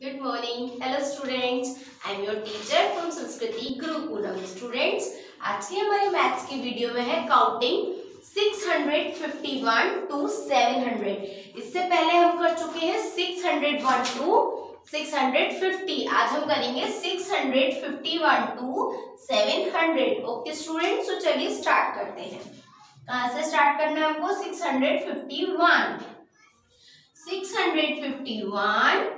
Good morning. Hello students. I am your teacher from Sanskriti Gurukulam. Students, आज की हमारी maths की video में है काउंटिंग 651 टू 700. इससे पहले हम कर चुके हैं 601 टू 650. आज हम करेंगे 651 टू 700. ओके स्टूडेंट्स तो चलिए स्टार्ट करते हैं कहाँ से स्टार्ट करना है हमको 651. 651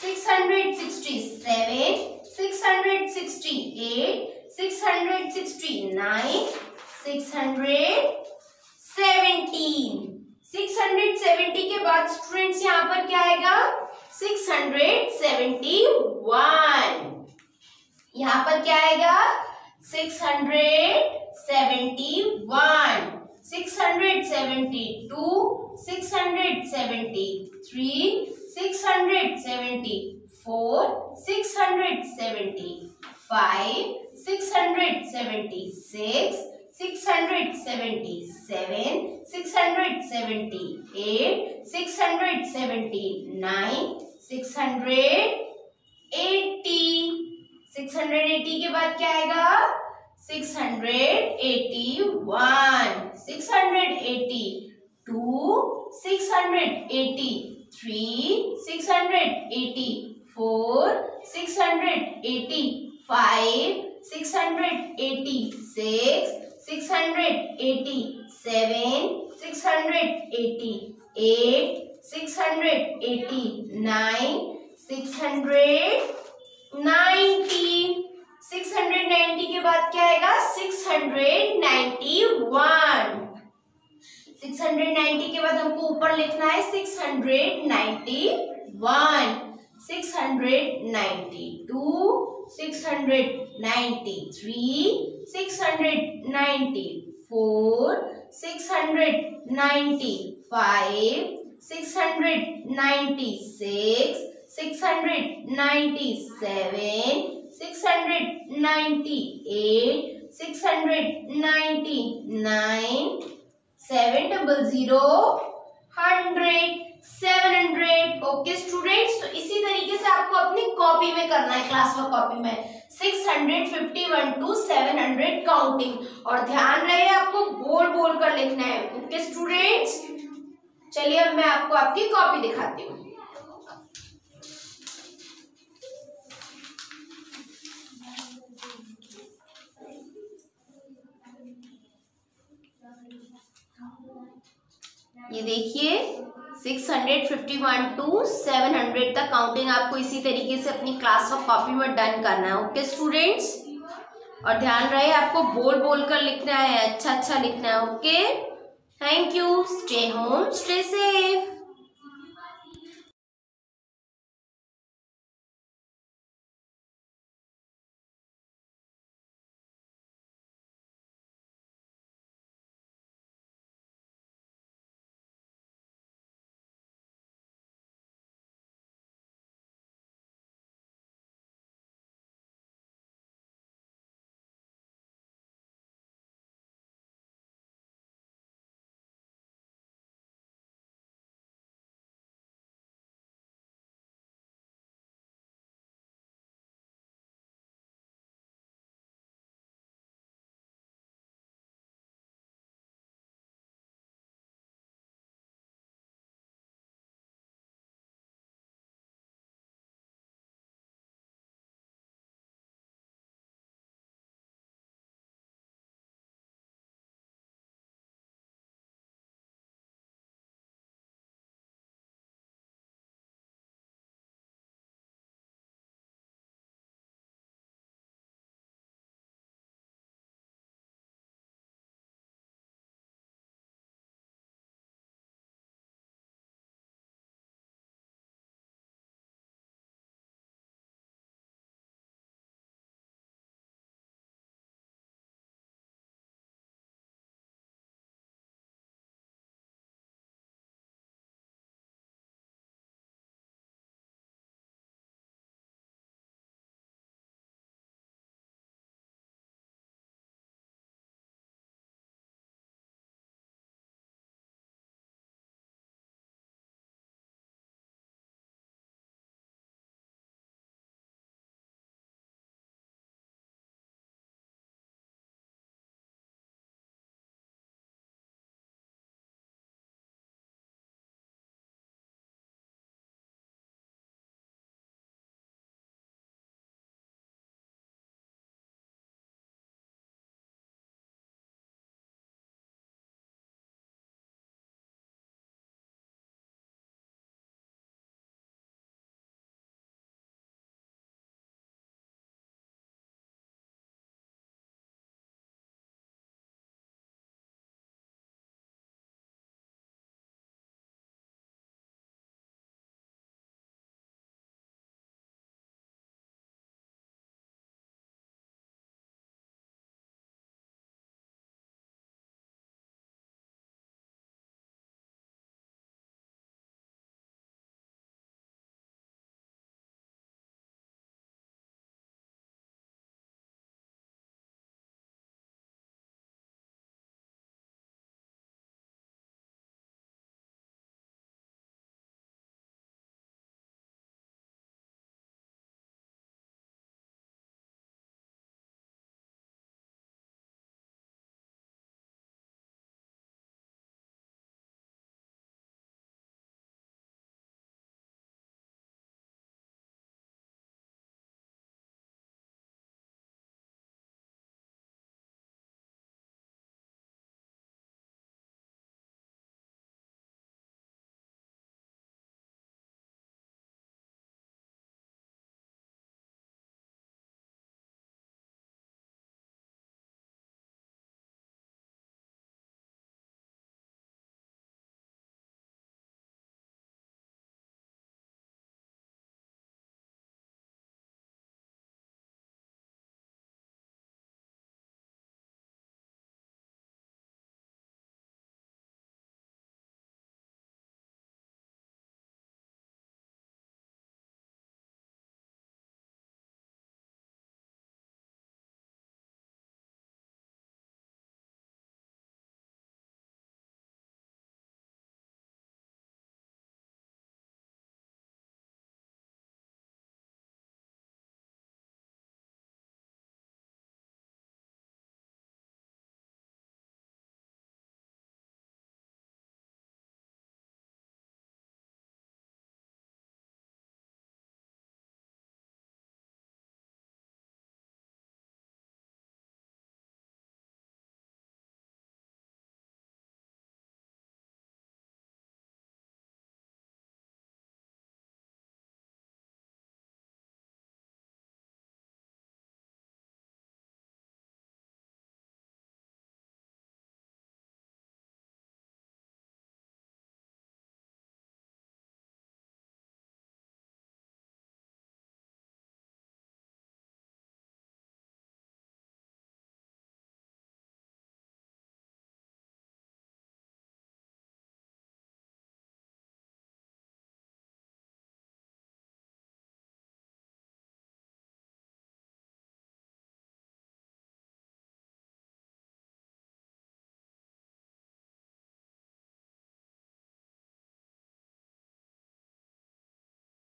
667, 668, 669, 617. 670 के बाद स्टूडेंट्स यहाँ पर क्या आएगा 671 यहाँ पर क्या आएगा 671 672 673 680. के बाद क्या आएगा 681, 682, 683. Three, six hundred eighty four, six hundred eighty five, six hundred eighty six, six hundred eighty seven, six hundred eighty eight, six hundred eighty nine, six hundred ninety. Six hundred ninety के बाद क्या आएगा six hundred ninety one 690 के बाद हमको ऊपर लिखना है 691 692 693 694 695 696 697 698 699 seven double zero hundred seven hundred okay students तो इसी तरीके से आपको अपनी कॉपी में करना है क्लास वर्क कॉपी में। Six hundred fifty one two seven hundred counting और ध्यान रहे, आपको बोल बोल कर लिखना है। ओके स्टूडेंट्स चलिए अब मैं आपको आपकी कॉपी दिखाती हूँ। ये देखिए 651 टू 700 तक काउंटिंग आपको इसी तरीके से अपनी क्लास व कॉपी में डन करना है। ओके स्टूडेंट्स और ध्यान रहे, आपको बोल बोल कर लिखना है अच्छा अच्छा लिखना है okay thank you stay home stay safe